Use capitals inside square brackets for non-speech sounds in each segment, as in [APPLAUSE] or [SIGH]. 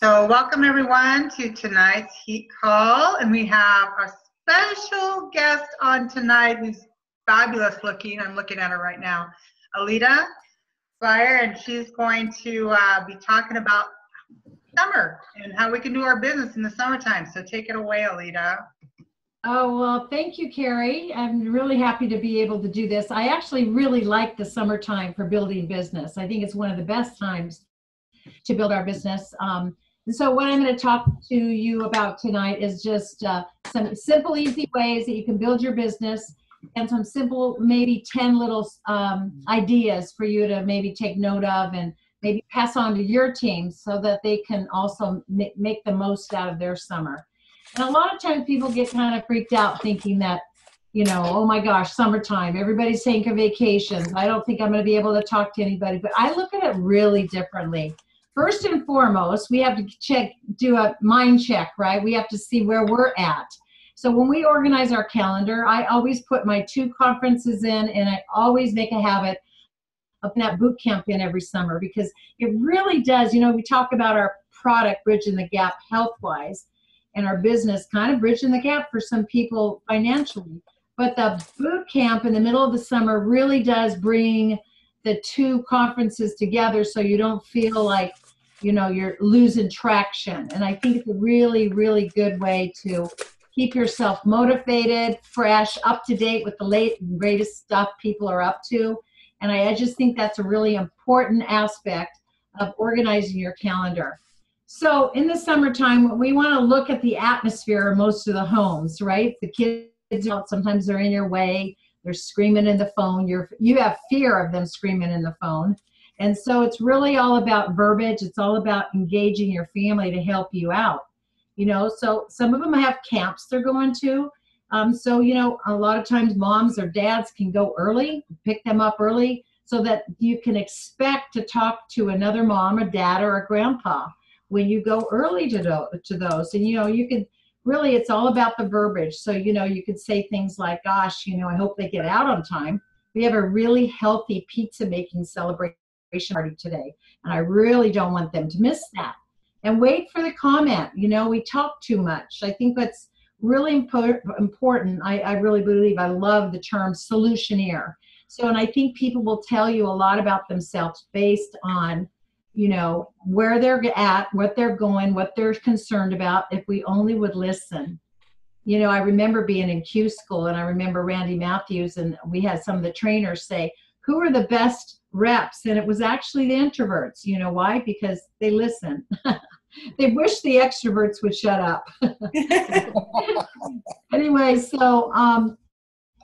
So welcome everyone to tonight's Heat Call, and we have a special guest on tonight who's fabulous looking. I'm looking at her right now, Aleta Speier, and she's going to uh, be talking about summer and how we can do our business in the summertime. So take it away, Aleta. Oh, well, thank you, Carrie. I'm really happy to be able to do this. I actually really like the summertime for building business. I think it's one of the best times to build our business. Um, and so what I'm going to talk to you about tonight is just uh, some simple, easy ways that you can build your business and some simple, maybe 10 little um, ideas for you to maybe take note of and maybe pass on to your team so that they can also make the most out of their summer. And a lot of times people get kind of freaked out thinking that, you know, oh my gosh, summertime, everybody's taking vacations. I don't think I'm going to be able to talk to anybody. But I look at it really differently first and foremost, we have to check, do a mind check, right? We have to see where we're at. So when we organize our calendar, I always put my two conferences in and I always make a habit of that boot camp in every summer because it really does, you know, we talk about our product bridging the gap health wise and our business kind of bridging the gap for some people financially. But the boot camp in the middle of the summer really does bring the two conferences together so you don't feel like you know you're losing traction. And i think it's a really really good way to keep yourself motivated fresh up to date with the late greatest stuff people are up to. And I, just think that's a really important aspect of organizing your calendar. So in the summertime we want to look at the atmosphere of most of the homes right? The kids sometimes they're in your way they're screaming in the phone you're you have fear of them screaming in the phone and so it's really all about verbiage. It's all about engaging your family to help you out. You know, so some of them have camps they're going to. Um, so, you know, a lot of times moms or dads can go early, pick them up early so that you can expect to talk to another mom, or dad, or a grandpa when you go early to, do, to those. And, you know, you can really, it's all about the verbiage. So, you know, you could say things like, gosh, you know, I hope they get out on time. We have a really healthy pizza making celebration party today. And I really don't want them to miss that. And wait for the comment. You know, we talk too much. I think that's really important. I, I really believe I love the term solutioneer. So, and I think people will tell you a lot about themselves based on, you know, where they're at, what they're going, what they're concerned about, if we only would listen. You know, I remember being in Q school and I remember Randy Matthews, and we had some of the trainers say, Who are the best reps and it was actually the introverts you know why? Because they listen. [LAUGHS] They wish the extroverts would shut up. [LAUGHS] [LAUGHS] Anyway so um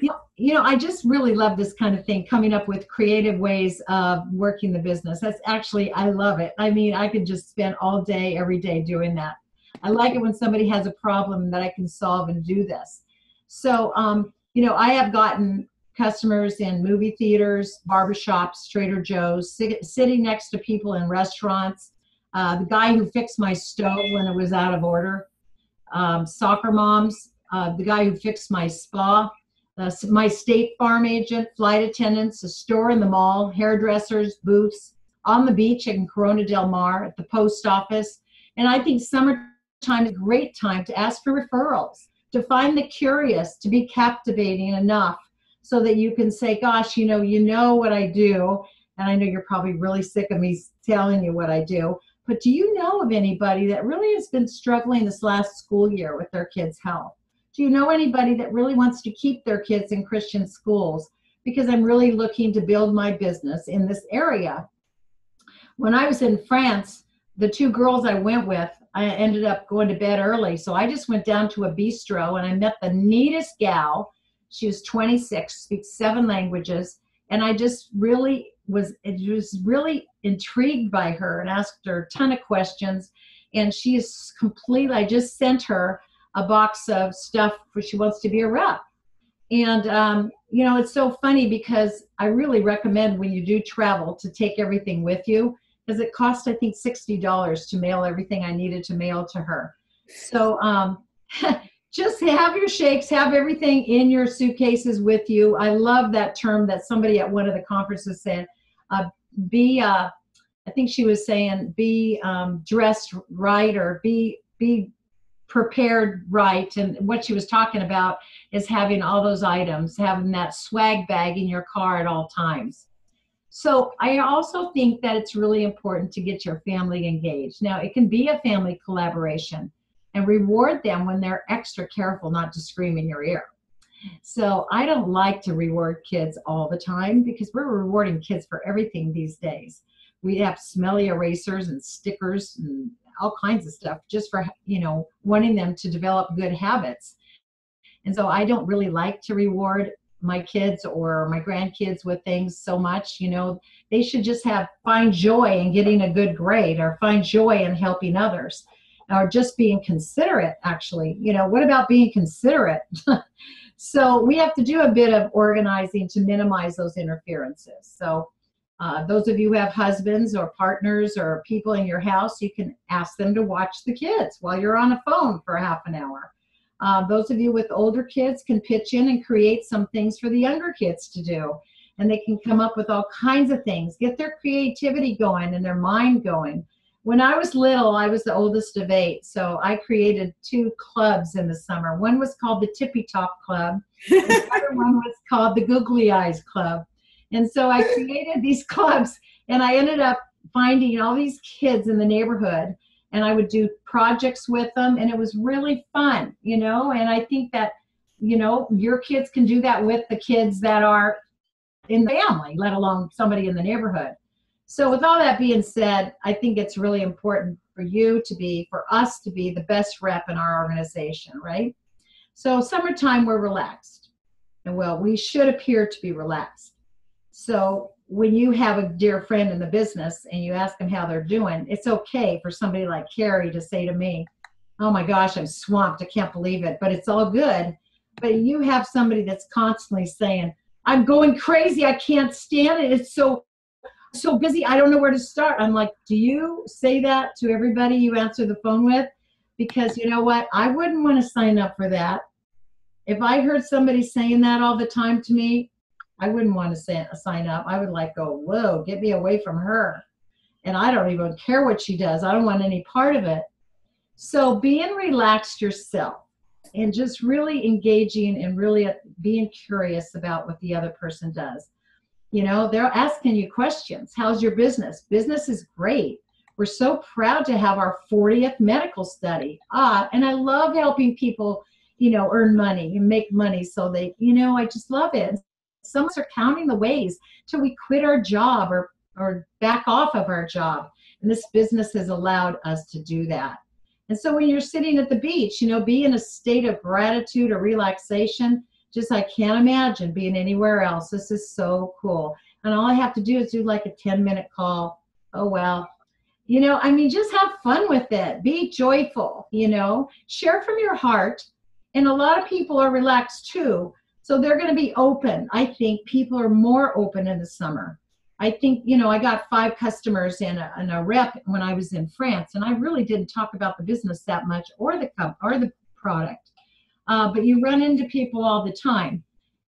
you know, you know i just really love this kind of thing coming up with creative ways of working the business. That's actually i love it. I mean i could just spend all day every day doing that. I like it when somebody has a problem that i can solve and do this. So um you know i have gotten customers in movie theaters, barbershops, Trader Joe's, sit, sitting next to people in restaurants, uh, the guy who fixed my stove when it was out of order, um, soccer moms, uh, the guy who fixed my spa, uh, my state farm agent, flight attendants, a store in the mall, hairdressers, booths, on the beach in Corona del Mar, at the post office. And I think summertime is a great time to ask for referrals, to find the curious, to be captivating enough so that you can say, gosh, you know, you know what I do. And I know you're probably really sick of me telling you what I do. But do you know of anybody that really has been struggling this last school year with their kids' health? Do you know anybody that really wants to keep their kids in Christian schools? Because I'm really looking to build my business in this area. When I was in France, the two girls I went with, I ended up going to bed early. So I just went down to a bistro and I met the neatest gal she was 26, speaks seven languages, and I just really was was really intrigued by her and asked her a ton of questions. And she is complete. I just sent her a box of stuff for she wants to be a rep. And um, you know, it's so funny because I really recommend when you do travel to take everything with you because it cost I think sixty dollars to mail everything I needed to mail to her. So um, [LAUGHS] just have your shakes, have everything in your suitcases with you. I love that term that somebody at one of the conferences said. Uh, be uh, I think she was saying be um, dressed right or be be prepared right. And what she was talking about is having all those items, having that swag bag in your car at all times. So I also think that it's really important to get your family engaged. Now, it can be a family collaboration and reward them when they're extra careful not to scream in your ear. So I don't like to reward kids all the time because we're rewarding kids for everything these days. We have smelly erasers and stickers and all kinds of stuff just for, you know, wanting them to develop good habits. And so I don't really like to reward my kids or my grandkids with things so much you know they should just have find joy in getting a good grade or find joy in helping others or just being considerate actually you know what about being considerate [LAUGHS] so we have to do a bit of organizing to minimize those interferences so uh, those of you who have husbands or partners or people in your house you can ask them to watch the kids while you're on a phone for half an hour uh, those of you with older kids can pitch in and create some things for the younger kids to do. And they can come up with all kinds of things, get their creativity going and their mind going. When I was little, I was the oldest of eight, so I created two clubs in the summer. One was called the Tippy Top Club, [LAUGHS] and the other one was called the Googly Eyes Club. And so I created these [LAUGHS] clubs, and I ended up finding all these kids in the neighborhood and I would do projects with them, and it was really fun, you know. And I think that, you know, your kids can do that with the kids that are in the family, let alone somebody in the neighborhood. So, with all that being said, I think it's really important for you to be, for us to be the best rep in our organization, right? So, summertime, we're relaxed. And well, we should appear to be relaxed. So, when you have a dear friend in the business and you ask them how they're doing, it's okay for somebody like Carrie to say to me, Oh my gosh, I'm swamped. I can't believe it. But it's all good. But you have somebody that's constantly saying, I'm going crazy. I can't stand it. It's so so busy. I don't know where to start. I'm like, do you say that to everybody you answer the phone with? Because you know what? I wouldn't want to sign up for that. If I heard somebody saying that all the time to me, I wouldn't want to say, sign up. I would like go, whoa, get me away from her. And I don't even care what she does. I don't want any part of it. So being relaxed yourself and just really engaging and really uh, being curious about what the other person does. You know, they're asking you questions. How's your business? Business is great. We're so proud to have our 40th medical study. Ah, and I love helping people, you know, earn money and make money so they, you know, I just love it some of us are counting the ways till we quit our job or or back off of our job and this business has allowed us to do that and so when you're sitting at the beach you know be in a state of gratitude or relaxation just i can't imagine being anywhere else. This is so cool. And all i have to do is do like a 10 minute call. Oh well. You know i mean just have fun with it. Be joyful you know. Share from your heart. And a lot of people are relaxed too. So they're going to be open. I think people are more open in the summer. I think, you know, I got five customers and a, and a rep when I was in France, and I really didn't talk about the business that much or the or the product. Uh, but you run into people all the time.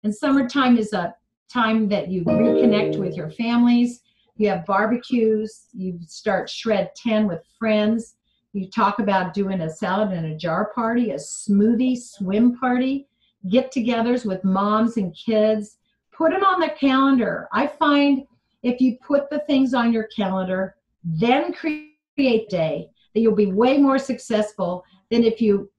And summertime is a time that you reconnect with your families. You have barbecues. You start shred 10 with friends. You talk about doing a salad in a jar party, a smoothie swim party get togethers with moms and kids. Put them on the calendar. I find if you put the things on your calendar, then create day, that you'll be way more successful than if you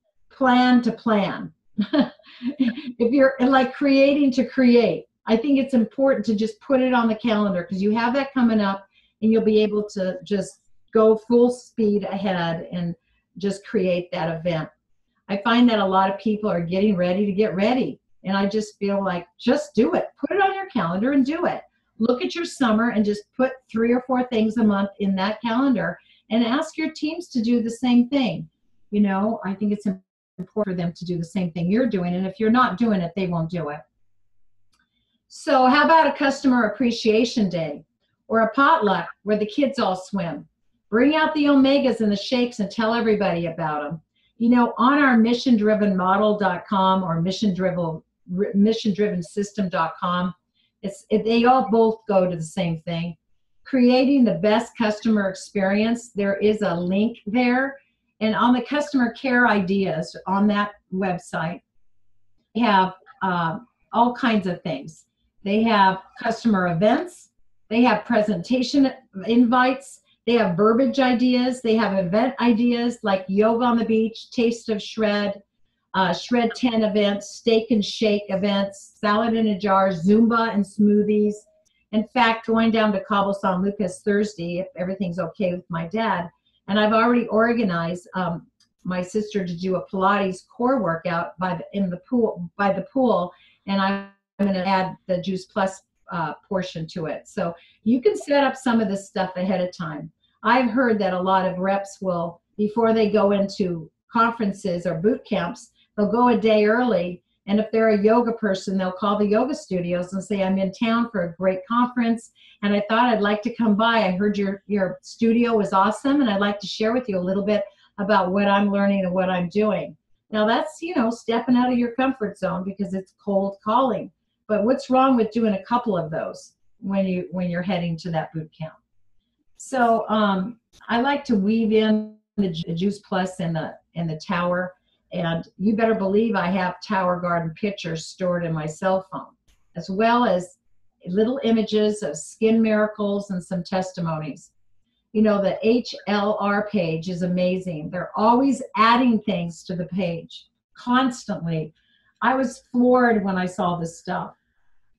plan to plan. [LAUGHS] if you're like creating to create, I think it's important to just put it on the calendar because you have that coming up and you'll be able to just go full speed ahead and just create that event. I find that a lot of people are getting ready to get ready. And I just feel like just do it. Put it on your calendar and do it. Look at your summer and just put three or four things a month in that calendar and ask your teams to do the same thing. You know, I think it's important for them to do the same thing you're doing. And if you're not doing it, they won't do it. So, how about a customer appreciation day or a potluck where the kids all swim? Bring out the omegas and the shakes and tell everybody about them you know, on our mission driven model.com or mission driven system.com, it's it, they all both go to the same thing. creating the best customer experience. There is a link there. And on the customer care ideas on that website, they have uh, all kinds of things. They have customer events, they have presentation invites, they have verbiage ideas, they have event ideas like yoga on the beach, taste of shred, uh, shred 10 events, steak and shake events, salad in a jar, Zumba and smoothies. In fact, going down to Cabo San Lucas Thursday, if everything's okay with my dad, and I've already organized um, my sister to do a Pilates core workout by the in the pool by the pool, and I'm going to add the Juice Plus uh, portion to it. So you can set up some of this stuff ahead of time. I've heard that a lot of reps will, before they go into conferences or boot camps, they'll go a day early. And if they're a yoga person, they'll call the yoga studios and say, I'm in town for a great conference and I thought I'd like to come by. I heard your, your studio was awesome and I'd like to share with you a little bit about what I'm learning and what I'm doing. Now that's, you know, stepping out of your comfort zone because it's cold calling. But what's wrong with doing a couple of those when you when you're heading to that boot camp? So um, I like to weave in the Juice Plus in the in the tower, and you better believe I have Tower Garden pictures stored in my cell phone, as well as little images of skin miracles and some testimonies. You know, the HLR page is amazing. They're always adding things to the page constantly. I was floored when I saw this stuff.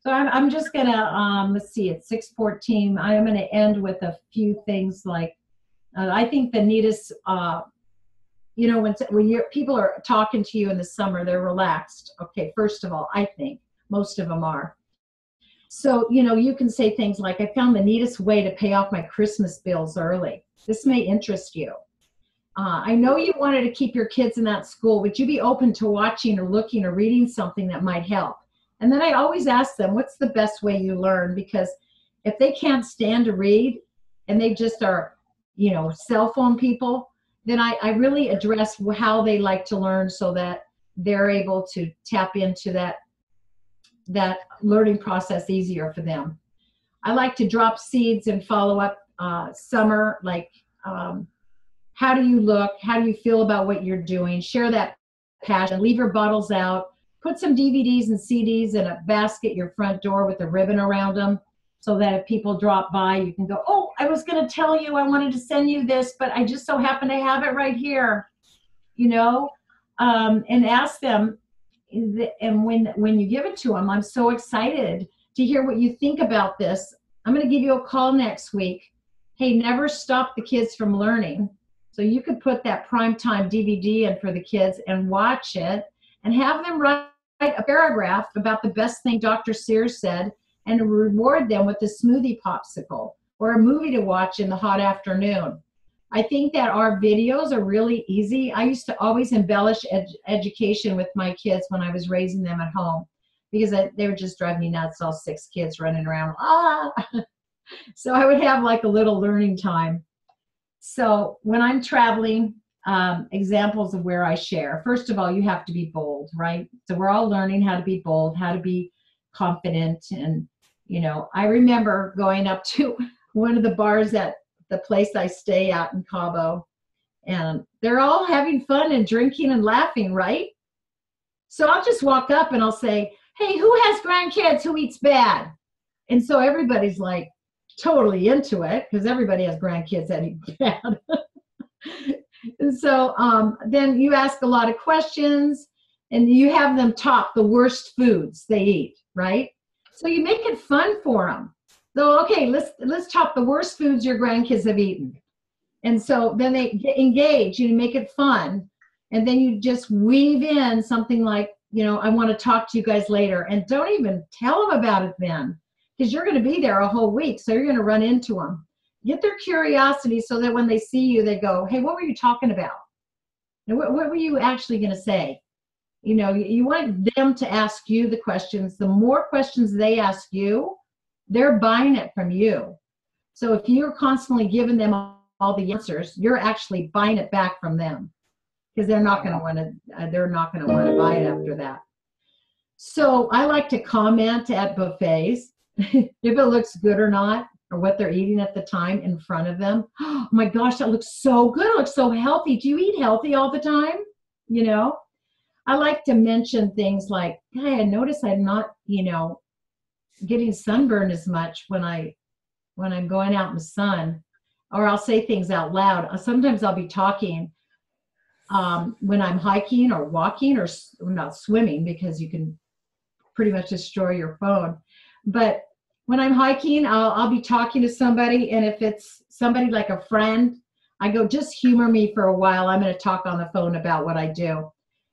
So I'm, I'm just gonna um, let's see. It's 6:14. I am gonna end with a few things like uh, I think the neatest. Uh, you know, when when you people are talking to you in the summer, they're relaxed. Okay, first of all, I think most of them are. So you know, you can say things like, "I found the neatest way to pay off my Christmas bills early." This may interest you. Uh, I know you wanted to keep your kids in that school. Would you be open to watching or looking or reading something that might help? And then I always ask them, what's the best way you learn? Because if they can't stand to read and they just are, you know, cell phone people, then I, I really address how they like to learn so that they're able to tap into that that learning process easier for them. I like to drop seeds and follow up uh, summer, like um, how do you look? How do you feel about what you're doing? Share that passion. Leave your bottles out put some DVDs and CDs in a basket your front door with a ribbon around them so that if people drop by, you can go, Oh, I was going to tell you I wanted to send you this, but I just so happen to have it right here, you know, um, and ask them. And when when you give it to them, I'm so excited to hear what you think about this. I'm going to give you a call next week. Hey, never stop the kids from learning. So you could put that prime time DVD in for the kids and watch it and have them write a paragraph about the best thing Dr. Sears said and reward them with a smoothie popsicle or a movie to watch in the hot afternoon. I think that our videos are really easy. I used to always embellish ed- education with my kids when I was raising them at home because I, they were just driving me nuts, all six kids running around. Ah! [LAUGHS] so I would have like a little learning time. So when I'm traveling, um, examples of where I share. First of all, you have to be bold, right? So we're all learning how to be bold, how to be confident. And, you know, I remember going up to one of the bars at the place I stay at in Cabo, and they're all having fun and drinking and laughing, right? So I'll just walk up and I'll say, Hey, who has grandkids who eats bad? And so everybody's like totally into it because everybody has grandkids that eat [LAUGHS] bad. and so um, then you ask a lot of questions and you have them top the worst foods they eat right so you make it fun for them so okay let's let's top the worst foods your grandkids have eaten and so then they get engaged you make it fun and then you just weave in something like you know i want to talk to you guys later and don't even tell them about it then because you're going to be there a whole week so you're going to run into them get their curiosity so that when they see you, they go, hey, what were you talking about? And what, what were you actually going to say? You know, you want them to ask you the questions. The more questions they ask you, they're buying it from you. So if you're constantly giving them all the answers, you're actually buying it back from them because they're not going to want to. Uh, they're not going to want to buy it after that. So I like to comment at buffets [LAUGHS] if it looks good or not or what they're eating at the time in front of them. [GASPS] Oh my gosh, that looks so good. It looks so healthy. Do you eat healthy all the time? You know, I like to mention things like, hey, I notice I'm not, you know, getting sunburned as much when I when I'm going out in the sun, or I'll say things out loud. Sometimes I'll be talking um, when I'm hiking or walking or not swimming because you can pretty much destroy your phone. But when I'm hiking, I'll, I'll be talking to somebody, and if it's somebody like a friend, I go, just humor me for a while. I'm going to talk on the phone about what I do.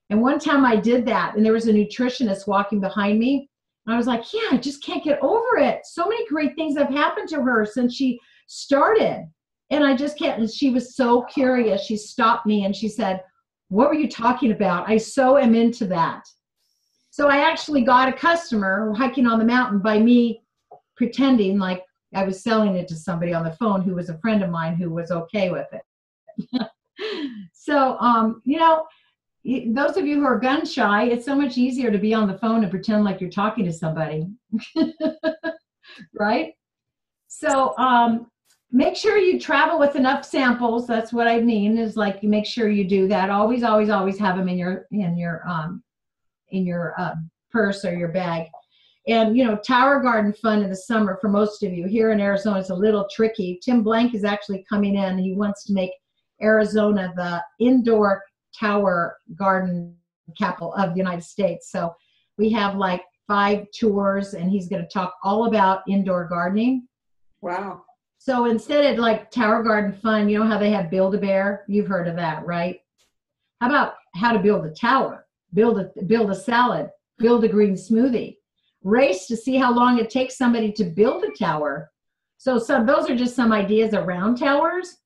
And one time I did that, and there was a nutritionist walking behind me. I was like, yeah, I just can't get over it. So many great things have happened to her since she started. And I just can't. And she was so curious. She stopped me and she said, What were you talking about? I so am into that. So I actually got a customer hiking on the mountain by me pretending like I was selling it to somebody on the phone who was a friend of mine who was okay with it. [LAUGHS] so, um, you know, those of you who are gun shy, it's so much easier to be on the phone and pretend like you're talking to somebody. [LAUGHS] right? So, um, make sure you travel with enough samples. That's what I mean is like you make sure you do that. Always, always, always have them in your in your um, in your uh, purse or your bag. And you know, Tower Garden Fun in the summer for most of you here in Arizona is a little tricky. Tim Blank is actually coming in. He wants to make Arizona the indoor tower garden capital of the United States. So we have like five tours, and he's going to talk all about indoor gardening. Wow. So instead of like Tower Garden Fun, you know how they have Build a Bear? You've heard of that, right? How about how to build a tower, build a build a salad, build a green smoothie, race to see how long it takes somebody to build a tower. So some those are just some ideas around towers,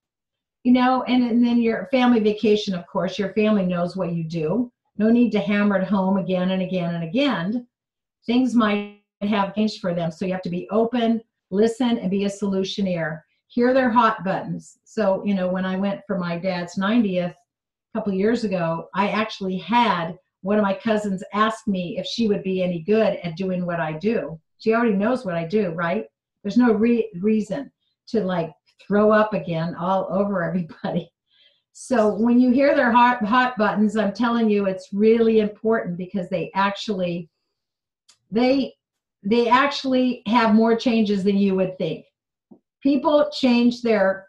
you know, and, and then your family vacation, of course, your family knows what you do. No need to hammer it home again and again and again. Things might have changed for them. So you have to be open, listen, and be a solutioneer. Hear their hot buttons. So, you know, when I went for my dad's 90th a couple years ago, I actually had one of my cousins asked me if she would be any good at doing what I do. She already knows what I do, right? There's no re- reason to like throw up again all over everybody. So when you hear their hot hot buttons, I'm telling you it's really important because they actually they they actually have more changes than you would think. People change their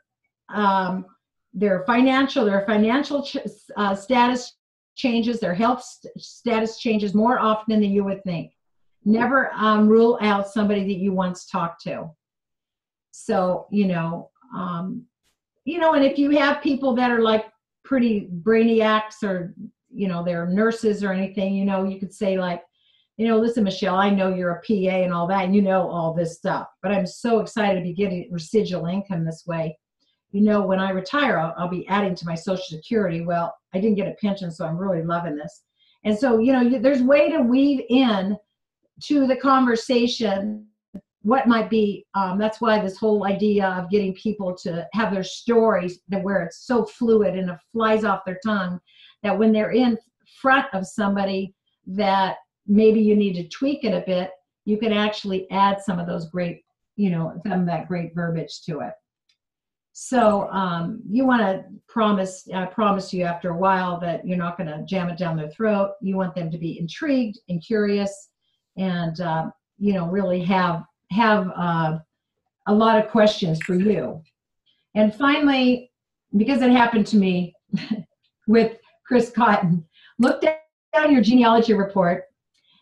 um, their financial their financial ch- uh, status changes, their health st- status changes more often than you would think. Never um, rule out somebody that you once talked to. So, you know, um, you know, and if you have people that are like pretty brainiacs or, you know, they're nurses or anything, you know, you could say like, you know, listen, Michelle, I know you're a PA and all that, and you know all this stuff, but I'm so excited to be getting residual income this way you know, when I retire, I'll, I'll, be adding to my Social Security. Well, I didn't get a pension, so I'm really loving this. And so, you know, there's way to weave in to the conversation what might be. Um, that's why this whole idea of getting people to have their stories that where it's so fluid and it flies off their tongue that when they're in front of somebody that maybe you need to tweak it a bit, you can actually add some of those great, you know, some of that great verbiage to it. So um, you want to promise, I promise you after a while that you're not going to jam it down their throat. You want them to be intrigued and curious, and uh, you know really have have uh, a lot of questions for you. And finally, because it happened to me [LAUGHS] with Chris Cotton, look down your genealogy report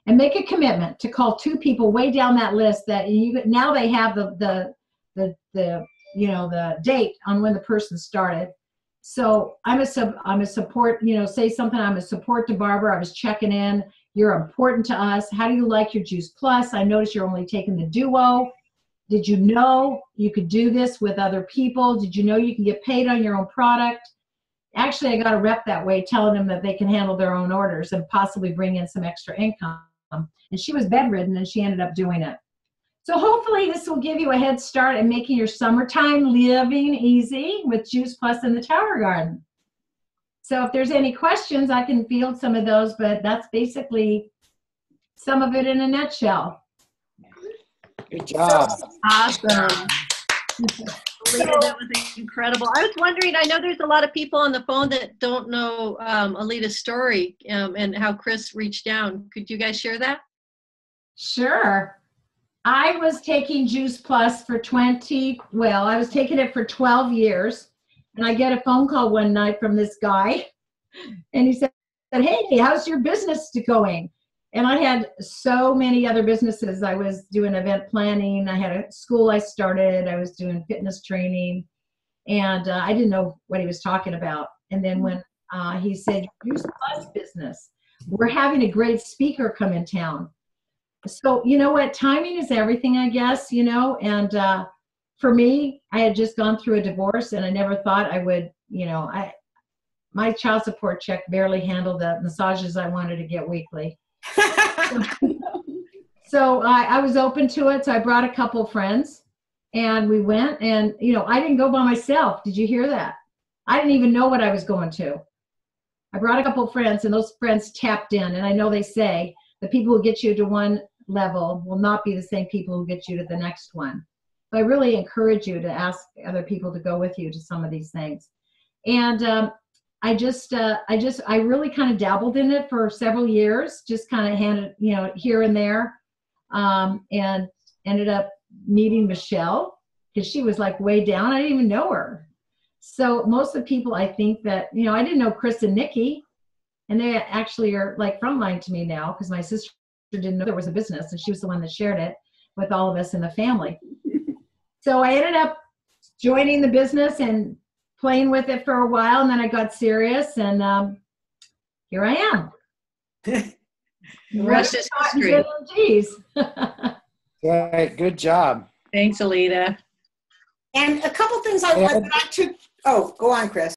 and make a commitment to call two people way down that list that you now they have the the the, the you know the date on when the person started so i'm a sub i'm a support you know say something i'm a support to barbara i was checking in you're important to us how do you like your juice plus? I noticed you're only taking the duo. Did you know you could do this with other people? Did you know you can get paid on your own product? Actually i got a rep that way telling them that they can handle their own orders and possibly bring in some extra income. And she was bedridden and she ended up doing it so hopefully this will give you a head start in making your summertime living easy with Juice Plus in the Tower Garden. So if there's any questions, I can field some of those, but that's basically some of it in a nutshell. Good job. Awesome. Aleta, that was incredible. I was wondering, I know there's a lot of people on the phone that don't know um, Aleta's story um, and how Chris reached down. Could you guys share that? Sure. I was taking Juice Plus for 20, well, I was taking it for 12 years. And I get a phone call one night from this guy. And he said, Hey, how's your business going? And I had so many other businesses. I was doing event planning. I had a school I started. I was doing fitness training. And uh, I didn't know what he was talking about. And then when uh, he said, Juice Plus business, we're having a great speaker come in town so you know what? Timing is everything i guess you know? And uh, for me i had just gone through a divorce and i never thought i would you know i my child support check barely handled the massages i wanted to get weekly. [LAUGHS] So I, I was open to it so i brought a couple friends and we went and you know i didn't go by myself. Did you hear that? I didn't even know what i was going to. I brought a couple friends and those friends tapped in and i know they say the people who get you to one level will not be the same people who get you to the next one. So I really encourage you to ask other people to go with you to some of these things. And um, I just, uh, I just, I really kind of dabbled in it for several years, just kind of handed, you know, here and there, um, and ended up meeting Michelle because she was like way down. I didn't even know her. So most of the people, I think that, you know, I didn't know Chris and Nikki, and they actually are like frontline to me now because my sister didn't know there was a business and she was the one that shared it with all of us in the family. so I ended up joining the business and playing with it for a while and then I got serious and um, here I am. the rest is history. Geez. [LAUGHS] right, good job. Thanks, Aleta. And a couple things I want to, oh, go on, Chris.